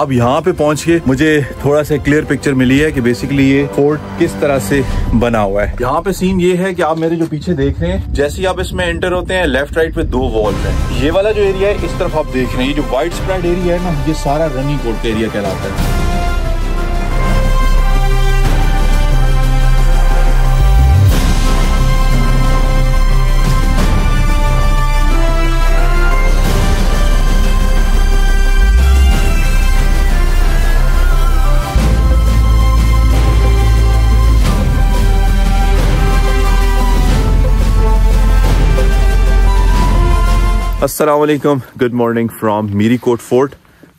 अब यहाँ पे पहुँच के मुझे थोड़ा सा क्लियर पिक्चर मिली है कि बेसिकली ये फोर्ट किस तरह से बना हुआ है। यहाँ पे सीन ये है कि आप मेरे जो पीछे देख रहे हैं, जैसे ही आप इसमें एंटर होते हैं लेफ़्ट राइट पे दो वॉल है। ये वाला जो एरिया है, इस तरफ़ आप देख रहे हैं, ये जो व्हाइट स्प्रेड एरिया है ना, ये सारा रनिंग कोर्ट एरिया कहलाता है। Aslam good morning from Miri Kot fort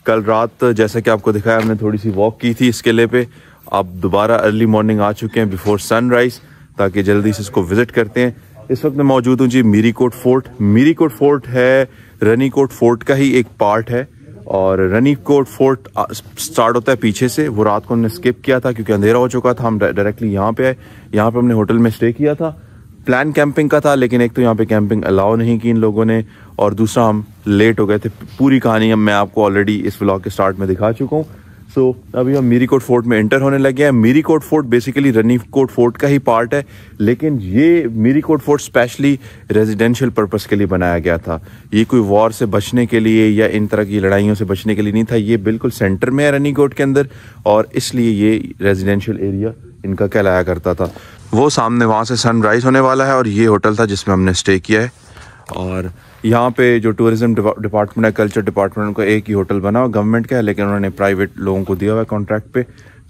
कल रात, जैसा कि आपको दिखाया, हमने थोड़ी सी वॉक की थी इस किले पे। आप दोबारा अर्ली मॉर्निंग आ चुके हैं बिफोर सनराइज ताकि जल्दी से इसको विज़िट करते हैं। इस वक्त मैं मौजूद हूँ जी मीरी कोट फोर्ट मीरी कोट फोर्ट है रनी कोट फोर्ट का ही एक पार्ट है। और रनी कोट फोर्ट स्टार्ट होता है पीछे से। वो रात को हमने स्किप किया था, क्योंकि अंधेरा हो चुका था। हम डायरेक्टली यहाँ पे आए। यहाँ पे हमने होटल में स्टे किया था। प्लान कैंपिंग का था लेकिन एक तो यहाँ पे कैंपिंग अलाउ नहीं की इन लोगों ने और दूसरा हम लेट हो गए थे। पूरी कहानी हम मैं आपको ऑलरेडी इस व्लॉग के स्टार्ट में दिखा चुका हूँ। सो so, अभी हम मीरी कोट फोर्ट में एंटर होने लगे हैं। Miri Kot fort basically Rani Kot fort का ही पार्ट है लेकिन ये Miri Kot fort specially residential purpose के लिए बनाया गया था। ये कोई वॉर से बचने के लिए या इन तरह की लड़ाइयों से बचने के लिए नहीं था। ये बिल्कुल सेंटर में है रनी कोट के अंदर और इसलिए ये रेजिडेंशियल एरिया इनका कहलाया करता था। वो सामने वहाँ से सनराइज होने वाला है और ये होटल था जिसमें हमने स्टे किया है। और यहाँ पे जो टूरिज़्म डिपार्टमेंट है कल्चर डिपार्टमेंट का एक ही होटल बना हुआ गवर्नमेंट का है, लेकिन उन्होंने प्राइवेट लोगों को दिया हुआ है कॉन्ट्रैक्ट पे।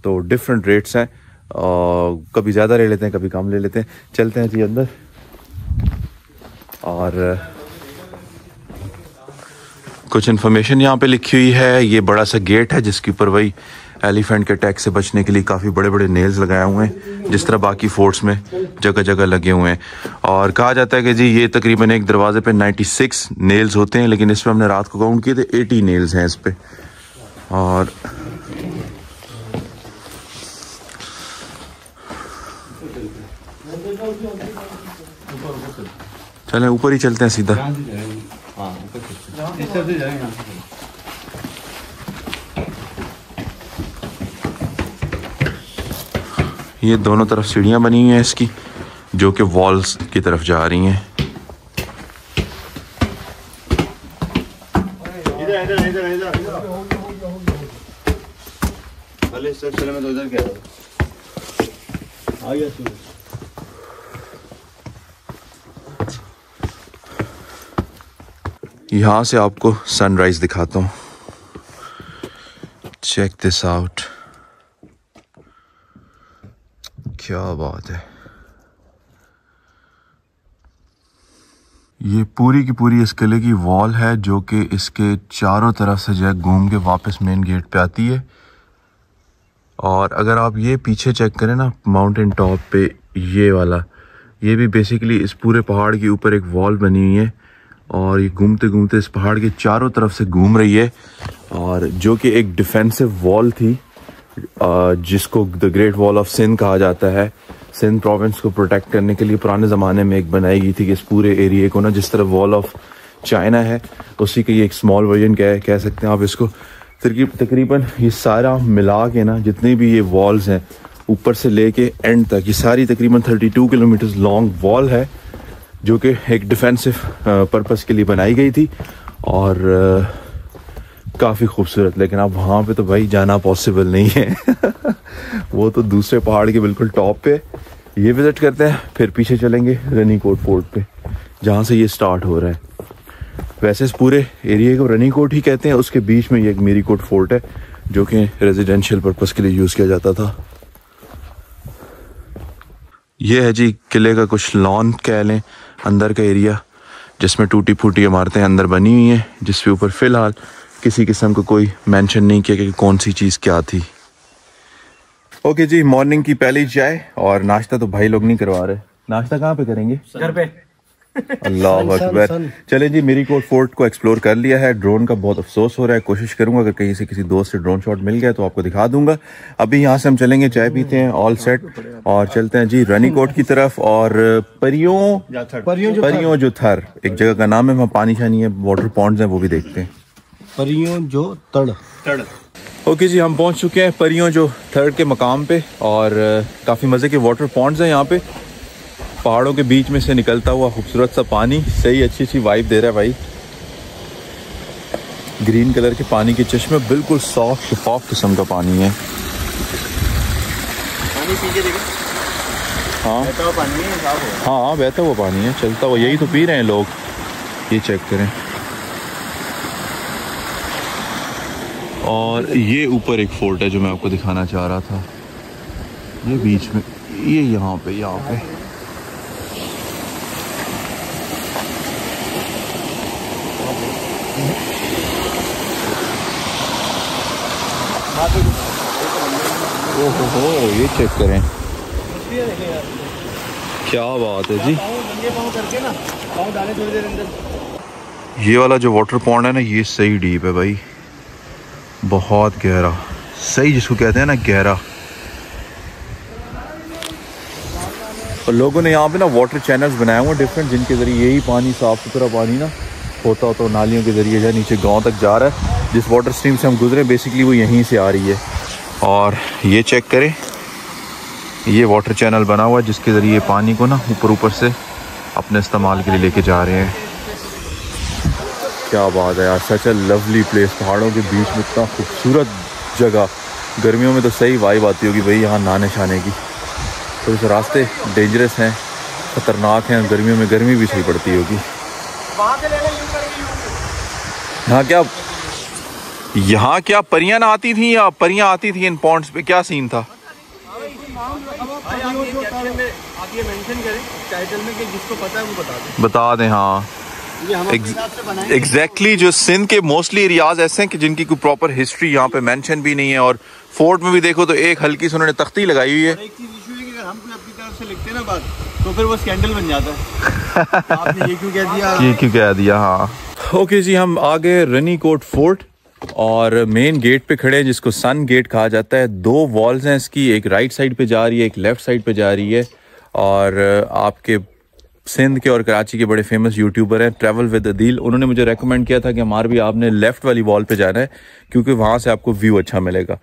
तो डिफरेंट रेट्स हैं। कभी ज़्यादा ले लेते हैं, कभी कम ले लेते हैं। चलते हैं जी अंदर। और, कुछ इन्फॉर्मेशन यहाँ पे लिखी हुई है। ये बड़ा सा गेट है जिसके ऊपर वही एलिफेंट के अटैक से बचने के लिए काफ़ी बड़े बड़े नेल्स लगाए हुए हैं जिस तरह बाकी फोर्ट्स में जगह जगह लगे हुए हैं। और कहा जाता है कि जी ये तकरीबन एक दरवाजे पे 96 नेल्स होते हैं लेकिन इस पर हमने रात को काउंट किए थे 80 नेल्स हैं इस पर और चले ऊपर ही चलते हैं सीधा। ये दोनों तरफ़ सीढ़ियाँ बनी हुई हैं इसकी जो कि वॉल्स की तरफ़ जा रही हैं। यहाँ से आपको सनराइज दिखाता हूँ। चेक दिस आउट क्या बात है। ये पूरी की पूरी इस किले की वॉल है जो कि इसके चारों तरफ़ से जो है घूम के वापस मेन गेट पे आती है। और अगर आप ये पीछे चेक करें ना माउंटेन टॉप पे ये वाला, ये भी बेसिकली इस पूरे पहाड़ के ऊपर एक वॉल बनी हुई है और ये घूमते घूमते इस पहाड़ के चारों तरफ़ से घूम रही है। और जो कि एक डिफेंसिव वॉल थी जिसको the Great Wall of Sindh कहा जाता है। सिंध प्रोविंस को प्रोटेक्ट करने के लिए पुराने ज़माने में एक बनाई गई थी कि इस पूरे एरिए को ना, जिस तरह वॉल ऑफ़ चाइना है, उसी का ये एक स्मॉल वर्जन कह कह सकते हैं आप इसको। तकरीबन ये सारा मिला के ना, जितने भी ये वॉल्स हैं, ऊपर से लेके एंड तक, ये सारी तकरीबन 32 किलोमीटर लॉन्ग वॉल है, जो कि एक डिफेंसिव पर्पस के लिए बनाई गई थी। और काफ़ी खूबसूरत, लेकिन अब वहाँ पे तो भाई जाना पॉसिबल नहीं है। वो तो दूसरे पहाड़ के बिल्कुल टॉप पे। ये विज़िट करते हैं, फिर पीछे चलेंगे रनी कोट फोर्ट पे, जहाँ से ये स्टार्ट हो रहा है। वैसे इस पूरे एरिए को रनी कोट ही कहते हैं, उसके बीच में ये एक मेरी कोट फोर्ट है, जो कि रेजिडेंशियल पर्पज़ के लिए यूज़ किया जाता था। ये है जी, किले का कुछ लॉन कह लें, अंदर का एरिया जिसमें टूटी फूटी इमारतें अंदर बनी हुई हैं, जिसके ऊपर फ़िलहाल किसी किस्म का को कोई मेंशन नहीं किया कि कौन सी चीज़ क्या थी। ओके जी मॉर्निंग की पहली चाय और नाश्ता तो भाई लोग नहीं करवा रहे। नाश्ता कहाँ पे करेंगे? घर पे। अल्लाह अकबर। चले जी मेरी कोट फोर्ट को एक्सप्लोर कर लिया है। ड्रोन का बहुत अफसोस हो रहा है। कोशिश करूँगा अगर कहीं से किसी दोस्त से ड्रोन शॉट मिल गया तो आपको दिखा दूँगा। अभी यहाँ से हम चलेंगे चाय पीते हैं ऑल सेट और चलते हैं जी रनी कोट की तरफ़। और परियों परियों जो थर। एक जगह का नाम है वहाँ पानी शानी है वाटर पॉन्ड्स हैं वो भी देखते हैं। परियों जो तड़। तड़। ओके जी हम पहुँच चुके हैं परियों जो थर्ड के मकाम पे और काफ़ी मज़े के वाटर पॉन्ड्स हैं यहाँ पे। पहाड़ों के बीच में से निकलता हुआ खूबसूरत सा पानी सही अच्छी अच्छी वाइब दे रहा है भाई। ग्रीन कलर के पानी के चश्मे बिल्कुल सॉफ्ट शफाफ किस्म का पानी है। पानी हाँ। बहता हुआ पानी है हाँ। हाँ बहता हुआ पानी है चलता हुआ यही तो पी रहे हैं लोग। ये चेक करें। और ये ऊपर एक फोर्ट है जो मैं आपको दिखाना चाह रहा था। ये बीच में, ये यहाँ पे यहाँ पे। ओहो हो ये चेक करें। क्या बात है जी। ये वाला जो वाटर पॉन्ड है ना, ये सही डीप है भाई। बहुत गहरा। सही जिसको कहते हैं ना, गहरा। और लोगों ने यहाँ पे ना वाटर चैनल्स बनाए हुए डिफरेंट जिनके ज़रिए यही पानी साफ़ सुथरा पानी ना होता होता नालियों के ज़रिए जो नीचे गाँव तक जा रहा है। जिस वाटर स्ट्रीम से हम गुजरे बेसिकली वो यहीं से आ रही है। और ये चेक करें, ये वाटर चैनल बना हुआ है, जिसके ज़रिए पानी को ना ऊपर ऊपर से अपने इस्तेमाल के लिए लेके जा रहे हैं। क्या बात है यार सच अ लवली प्लेस पहाड़ों के बीच में इतना खूबसूरत जगह। गर्मियों में तो सही वाइब आती होगी भाई यहाँ नहाने शाने की। तो इस रास्ते डेंजरस हैं ख़तरनाक हैं गर्मियों में गर्मी भी सही पड़ती होगी। वहाँ से ले लें यूँ करेंगे यूँ यहाँ क्या यहाँ क्या परियाँ ना आती थी या परियाँ आती थी इन पॉइंट्स पे? क्या सीन था? बता दें हाँ। एग्जैक्टली जो सिंध के मोस्टली एरियाज़ ऐसे हैं कि जिनकी कोई प्रॉपर हिस्ट्री यहाँ पे मेंशन भी नहीं है और फोर्ट में भी देखो तो एक हल्की से उन्होंने तख्ती लगाई हुई है। और एक चीज़ इशू है कि अगर हम कोई अपनी तरफ़ से लिखते ना बात तो फिर वो स्कैंडल बन जाता है। आपने ये क्यों कह दिया? ये क्यों कह दिया? हाँ। ओके जी हम आ गए रनी कोट फोर्ट और मेन गेट पे खड़े हैं जिसको सन गेट कहा जाता है। दो वॉल्स हैं इसकी एक राइट साइड पे जा रही है एक लेफ़्ट साइड पे जा रही है। और आपके सिंध के और कराची के बड़े फ़ेमस यूट्यूबर हैं ट्रैवल विद अदील उन्होंने मुझे रेकमेंड किया था कि हमार भी आपने लेफ़्ट वाली वॉल पे जाना है क्योंकि वहाँ से आपको व्यू अच्छा मिलेगा।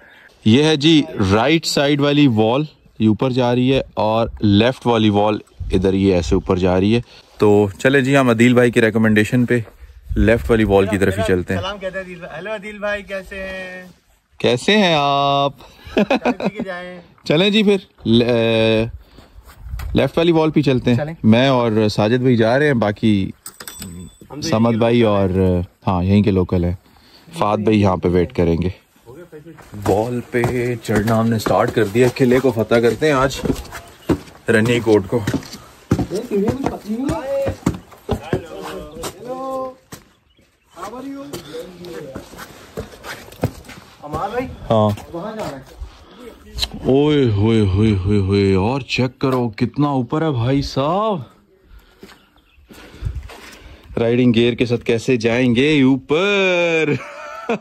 ये है जी राइट साइड वाली वॉल ये ऊपर जा रही है और लेफ़्ट वाली वॉल इधर ये ऐसे ऊपर जा रही है। तो चले जी हम अदील भाई की रिकमेंडेशन पे लेफ़्ट वाली वॉल की तरफ़ ही चलते हैं। हेलो अदील भाई। कैसे हैं? कैसे हैं आप? चलें जी फिर। लेफ़्ट वाली वॉल पे चलते हैं। मैं और साजिद भाई जा रहे हैं बाकी तो समद भाई और हाँ। यहीं के लोकल हैं। फाद भाई यहाँ पे वेट करेंगे। वॉल पे चढ़ना हमने स्टार्ट कर दिया। किले को फतह करते हैं आज रनी कोट को। हाँ? वहाँ जाना है। ओए, होए होए होए होए, और चेक करो, कितना ऊपर है भाई साहब? राइडिंग गियर के साथ कैसे जाएँगे? ऊपर।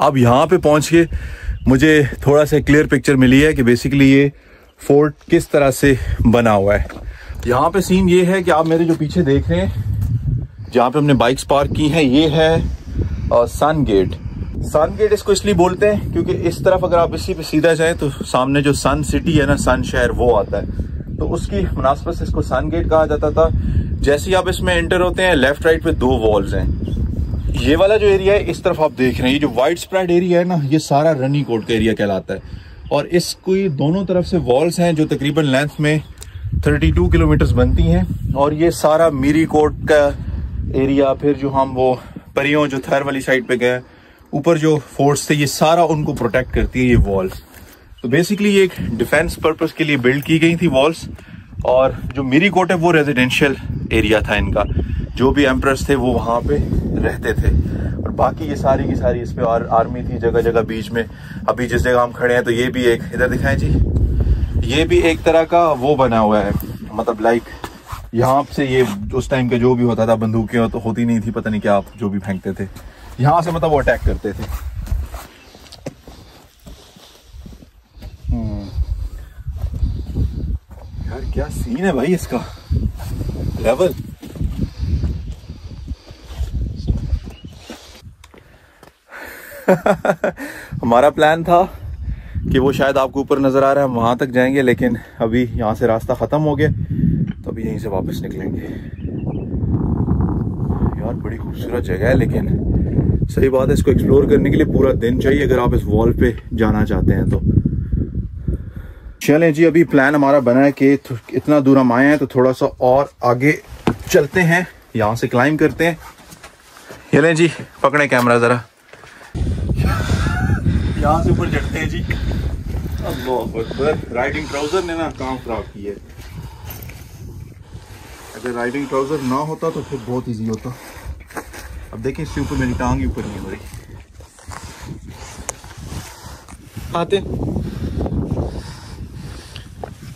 अब यहाँ पे पहुँच के मुझे थोड़ा सा क्लियर पिक्चर मिली है कि बेसिकली ये फोर्ट किस तरह से बना हुआ है। यहाँ पे सीन ये है कि आप मेरे जो पीछे देख रहे हैं, जहाँ पे हमने बाइक्स पार्क की हैं, ये है सन गेट सन गेट इसको इसलिए बोलते हैं क्योंकि इस तरफ़ अगर आप इसी पे सीधा जाएँ तो सामने जो सन सिटी है ना सन शहर, वो आता है। तो उसकी मुनासबत से इसको सन गेट कहा जाता था। जैसे ही आप इसमें एंटर होते हैं लेफ़्ट राइट पे दो वॉल्स हैं। ये वाला जो एरिया है, इस तरफ़ आप देख रहे हैं। ये जो वाइड स्प्रेड एरिया है ना, ये सारा रनी कोट का एरिया कहलाता है। और इसको दोनों तरफ़ से वॉल्स हैं जो तकरीबन लेंथ में 32 किलोमीटर्स बनती हैं। और ये सारा मीरी कोट का एरिया फिर जो हम वो परियों जो थर वाली साइड पे गए ऊपर जो फोर्स थे, ये सारा उनको प्रोटेक्ट करती है, ये वॉल्स तो बेसिकली ये एक डिफेंस पर्पज के लिए बिल्ड की गई थी वॉल्स और जो मेरी कोट है, वो रेजिडेंशियल एरिया था इनका. जो भी एम्प्रस थे, वो वहाँ पे रहते थे. और बाकी ये सारी की सारी इस पे और आर्मी थी जगह जगह बीच में. अभी जिस जगह हम खड़े हैं तो ये भी एक, इधर दिखाएँ जी. ये भी एक तरह का वो बना हुआ है. मतलब लाइक यहाँ से ये, उस टाइम के जो भी होता था, बंदूकें तो होती नहीं थी, पता नहीं क्या आप जो भी फेंकते थे. यहाँ से मतलब वो अटैक करते थे। हम्म। यार, क्या सीन है भाई इसका? लेवल हमारा प्लान था कि वो शायद आपको ऊपर नज़र आ रहा है वहाँ तक जाएँगे, लेकिन अभी यहाँ से रास्ता ख़त्म हो गया तो अभी यहीं से वापस निकलेंगे। यार, बड़ी खूबसूरत जगह है, लेकिन सही बात है, इसको एक्सप्लोर करने के लिए पूरा दिन चाहिए अगर आप इस वॉल पे जाना चाहते हैं तो। चलें जी, अभी प्लान हमारा बना है कि इतना दूर हम आए हैं तो थोड़ा सा और आगे चलते हैं, यहाँ से क्लाइम करते हैं। ये लें जी, पकड़े कैमरा ज़रा। यहाँ से ऊपर चढ़ते हैं जी। राइडिंग ट्राउज़र ने ना काम खराब की है। अगर राइडिंग ट्राउज़र ना होता तो फिर बहुत इजी होता। अब देखें इसके ऊपर मेरी टांग ऊपर नहीं हो रही आते।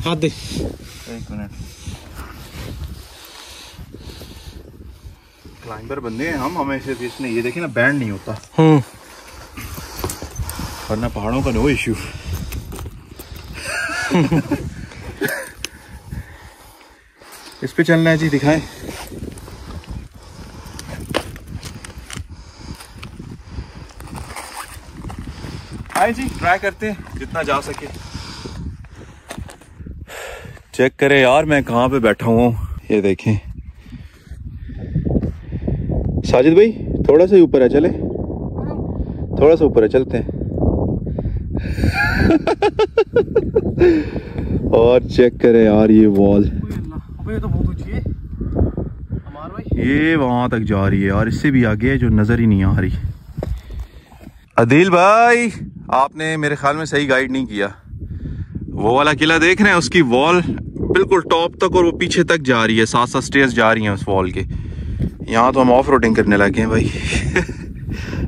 हाथ दे। एक मिनट। क्लाइंबर बंदे हैं हम हमें सिर्फ़ इसने ये देखे ना बैंड नहीं होता। हम्म। वरना पहाड़ों का नो इश्यू इस पे चलना है जी दिखाएँ। आए जी ट्राई करते हैं जितना जा सके। चेक करें यार मैं कहाँ पे बैठा हुआ हूँ? ये देखें। साजिद भाई थोड़ा सा ऊपर है चले। थोड़ा सा ऊपर है चलते हैं। और चेक करें यार ये वॉल ये तो बहुत ऊँची है। ये वहाँ तक जा रही है और इससे भी आगे है जो नज़र ही नहीं आ रही। अदिल भाई! आपने मेरे ख्याल में सही गाइड नहीं किया। वो वाला किला देख रहे हैं उसकी वॉल बिल्कुल टॉप तक और वो पीछे तक जा रही है सात सात स्टेज जा रही हैं उस वॉल के। यहाँ तो हम ऑफ़ रोडिंग करने लगे हैं भाई।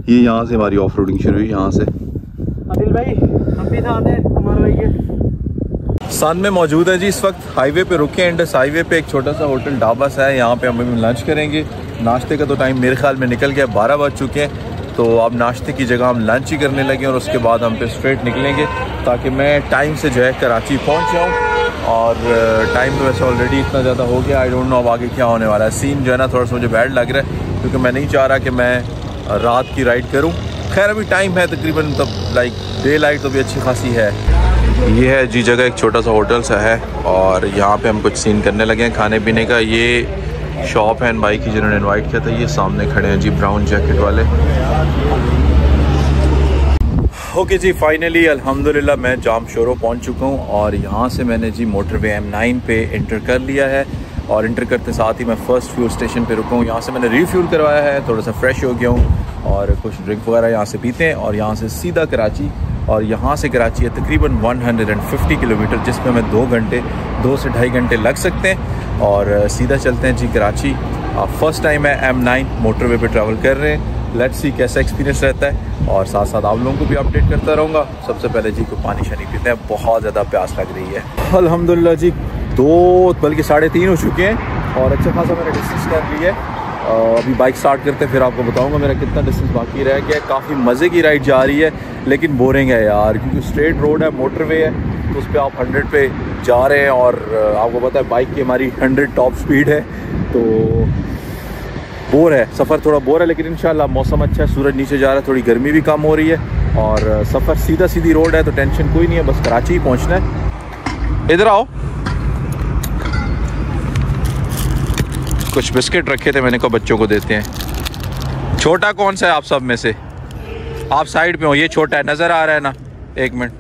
ये यह यहाँ से हमारी ऑफ़ रोडिंग शुरू हुई यहाँ से। आदिल भाई हम भी साथ हैं हमारे भाई सन में मौजूद है जी इस वक्त हाईवे पे रुके हैं इंडस हाईवे पे एक छोटा सा होटल ढाबा सा है यहाँ पे हम अभी लंच करेंगे। नाश्ते का तो टाइम मेरे ख्याल में निकल गया बारह बज चुके हैं। तो अब नाश्ते की जगह हम लंच ही करने लगे और उसके बाद हम पे स्ट्रेट निकलेंगे, ताकि मैं टाइम से जो है कराची पहुँच जाऊँ। और टाइम तो वैसे ऑलरेडी इतना ज़्यादा हो गया आई डोंट नो अब आगे क्या होने वाला है। सीन जो है ना, थोड़ा सा मुझे बैड लग रहा है, क्योंकि मैं नहीं चाह रहा कि मैं रात की राइड करूँ। खैर, अभी टाइम है तकरीबन, तब लाइक डे लाइट तो भी अच्छी खासी है। ये है जी जगह, एक छोटा सा होटल सा है, और यहाँ पे हम कुछ सीन करने लगे हैं खाने पीने का। ये शॉप है भाई की जिन्होंने इनवाइट किया था, ये सामने खड़े हैं जी ब्राउन जैकेट वाले। ओके जी फाइनली अल्हम्दुलिल्लाह, मैं जाम शोरो पहुँच चुका हूँ और यहाँ से मैंने जी मोटरवे एम नाइन पे इंटर कर लिया है। और इंटर करते साथ ही मैं फ़र्स्ट फ्यूल स्टेशन पे रुका हूँ। यहाँ से मैंने रीफ्यूल करवाया है थोड़ा सा फ्रेश हो गया हूँ और कुछ ड्रिंक वगैरह यहाँ से पीते हैं और यहाँ से सीधा कराची और यहाँ से कराची है तकरीबन 150 किलोमीटर, जिसमें हमें दो घंटे, दो से ढाई घंटे लग सकते हैं और सीधा चलते हैं जी कराची। फ़र्स्ट टाइम है एम नाइन मोटरवे पे ट्रैवल कर रहे हैं। लेट्स सी कैसा एक्सपीरियंस रहता है और साथ साथ आप लोगों को भी अपडेट करता रहूँगा। सबसे पहले जी को पानी शानी पीते हैं, बहुत ज़्यादा प्यास लग रही है। अल्हम्दुलिल्लाह जी दो, बल्कि साढ़े तीन हो चुके हैं और अच्छा खासा मैंने डिस्टेंस कर ली है। अभी बाइक स्टार्ट करते हैं, फिर आपको बताऊँगा मेरा कितना डिस्टेंस बाकी रह गया काफ़ी मज़े की राइड जा रही है, लेकिन बोरिंग है यार, क्योंकि स्ट्रेट रोड है मोटरवे है तो उस पर आप हंड्रेड पे जा रहे हैं और आपको पता है बाइक की हमारी हंड्रेड टॉप स्पीड है तो बोर है। सफ़र थोड़ा बोर है, लेकिन इंशाल्लाह मौसम अच्छा है, सूरज नीचे जा रहा है, थोड़ी गर्मी भी कम हो रही है और सफ़र सीधा सीधी रोड है तो टेंशन कोई नहीं है, बस कराची ही पहुँचना है। इधर आओ। कुछ बिस्किट रखे थे मैंने कहा बच्चों को देते हैं। छोटा कौन सा है आप सब में से? आप साइड पे हो ये छोटा है नज़र आ रहा है ना? एक मिनट।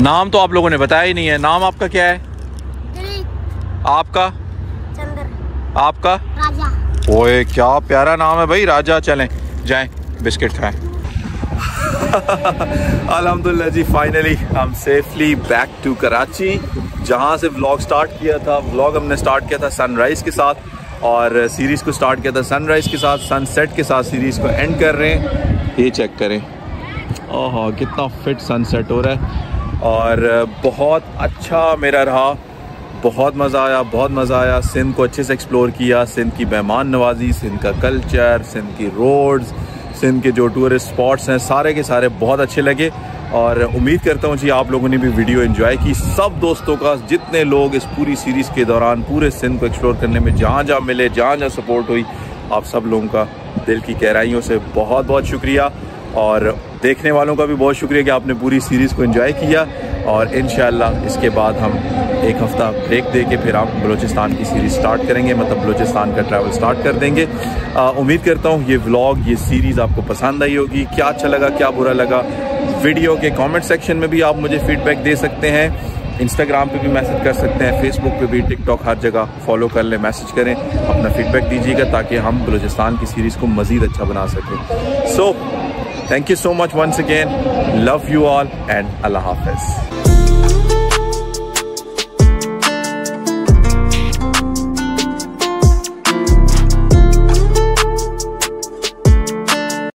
नाम तो आप लोगों ने बताया ही नहीं है। नाम आपका क्या है? आपका? चंद्र आपका? राजा। ओए क्या प्यारा नाम है भाई। राजा चलें जाएँ बिस्किट खाएँ। अल्हम्दुलिल्लाह जी फाइनली हम सेफली बैक टू कराची, जहाँ से व्लॉग स्टार्ट किया था। व्लॉग हमने स्टार्ट किया था सनराइज़ के साथ और सीरीज़ को स्टार्ट किया था सनराइज़ के साथ सनसेट के साथ सीरीज़ को एंड कर रहे हैं। ये चेक करें। ओह, कितना फिट सनसेट हो रहा है। और बहुत अच्छा मेरा रहा। बहुत मज़ा आया, बहुत मज़ा आया। सिंध को अच्छे से एक्सप्लोर किया। सिंध की मेहमान नवाजी, सिंध का कल्चर सिंध की रोड्स सिंध के जो टूरिस्ट स्पॉट्स हैं, सारे के सारे बहुत अच्छे लगे। और उम्मीद करता हूँ जी, आप लोगों ने भी वीडियो एंजॉय की। सब दोस्तों का, जितने लोग इस पूरी सीरीज़ के दौरान पूरे सिंध को एक्सप्लोर करने में जहाँ जहाँ मिले, जहाँ जहाँ सपोर्ट हुई, आप सब लोगों का दिल की गहराइयों से बहुत बहुत शुक्रिया। और देखने वालों का भी बहुत शुक्रिया कि आपने पूरी सीरीज़ को एंजॉय किया और इन इसके बाद हम एक हफ़्ता ब्रेक दे के फिर हम बलूचिस्तान की सीरीज़ स्टार्ट करेंगे मतलब बलूचिस्तान का ट्रैवल स्टार्ट कर देंगे। उम्मीद करता हूँ ये व्लॉग ये सीरीज़ आपको पसंद आई होगी। क्या अच्छा लगा, क्या बुरा लगा? वीडियो के कमेंट सेक्शन में भी आप मुझे फीडबैक दे सकते हैं। इंस्टाग्राम पे भी मैसेज कर सकते हैं फेसबुक पे भी टिकटॉक हर जगह फॉलो कर लें मैसेज करें। अपना फीडबैक दीजिएगा ताकि हम बलूचिस्तान की सीरीज़ को मज़ीद अच्छा बना सकें। सो Thank you so much once again. Love you all and Allah Hafiz.